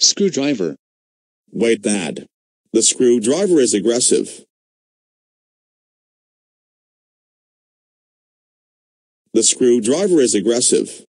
Screwdriver. Wait that. The screwdriver is aggressive. The screwdriver is aggressive.